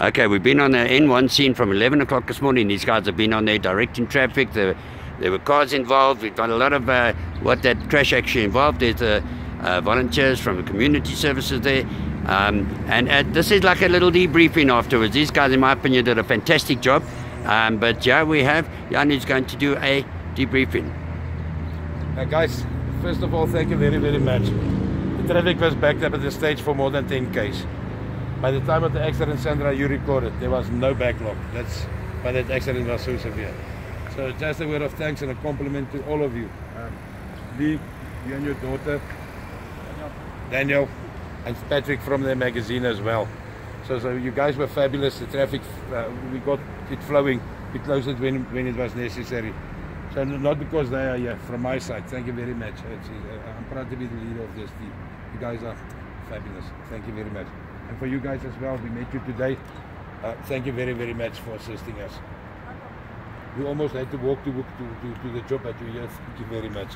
Okay, we've been on the N1 scene from 11 o'clock this morning. These guys have been on there directing traffic. There, there were cars involved. We've got a lot of uh, what that crash actually involved. There's uh, uh, volunteers from the community services there. Um, and uh, this is like a little debriefing afterwards. These guys, in my opinion, did a fantastic job. Um, but yeah, we have, Jan is going to do a debriefing. Uh, guys, first of all, thank you very, very much. The traffic was backed up at the stage for more than 10 k's. By the time of the accident, Sandra, you recorded, there was no backlog. That's why that accident was so severe. So just a word of thanks and a compliment to all of you. Um, Lee, you and your daughter, Daniel, and Patrick from the magazine as well. So, so you guys were fabulous. The traffic, uh, we got it flowing. We closed it when, when it was necessary. So not because they are here, from my side. Thank you very much. It's, uh, I'm proud to be the leader of this team. You guys are fabulous. Thank you very much. And for you guys as well, we met you today. Uh, thank you very, very much for assisting us. We almost had to walk to, to, to, to the job, but you're. Thank you very much.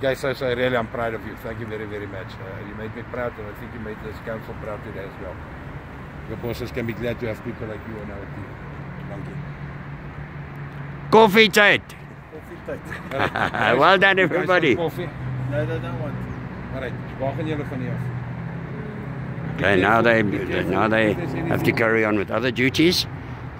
Guys, I, so really, I'm proud of you. Thank you very, very much. Uh, you made me proud, and I think you made this council proud today as well. Your bosses can be glad to have people like you on our team. Thank you. Coffee time. Guys, well done, everybody. Coffee? No, they don't want. All right, waar gaan julle van hier af? Okay, now they now they have to carry on with other duties,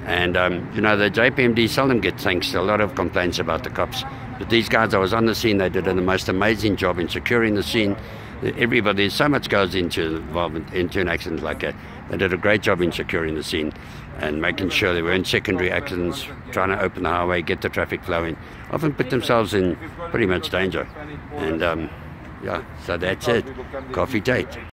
and um, you know the JPMD seldom get thanks. A lot of complaints about the cops, but these guys, I was on the scene. They did the most amazing job in securing the scene. Everybody, so much goes into involvement into an accident like that. They did a great job in securing the scene and making sure there weren't secondary accidents, trying to open the highway, get the traffic flowing. Often put themselves in pretty much danger, and um, yeah, so that's it. Coffee date.